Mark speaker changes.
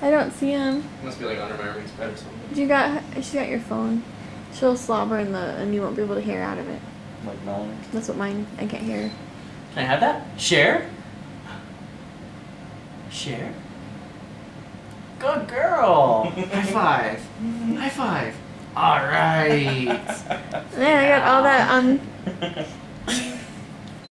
Speaker 1: I don't see him.
Speaker 2: Must be like under my roommate's bed or something.
Speaker 1: You got she got your phone. She'll slobber in the and you won't be able to hear out of it.
Speaker 3: Like mine.
Speaker 1: That's what mine. I can't hear.
Speaker 3: Can I have that? Share? Share? Good girl! High five! High five! Alright!
Speaker 1: Yeah, I got all that um